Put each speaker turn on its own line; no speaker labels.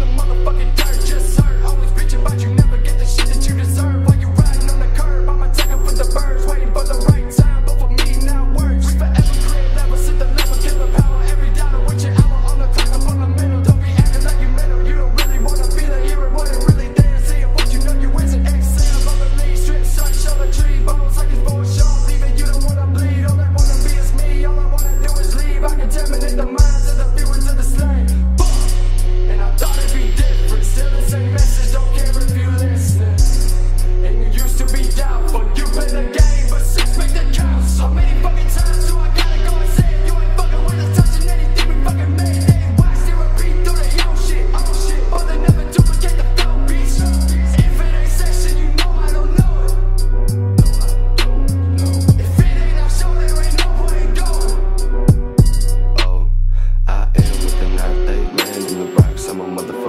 the motherfucking dirt just hurt. Always bitching about you, never get the shit.
to a motherfucker.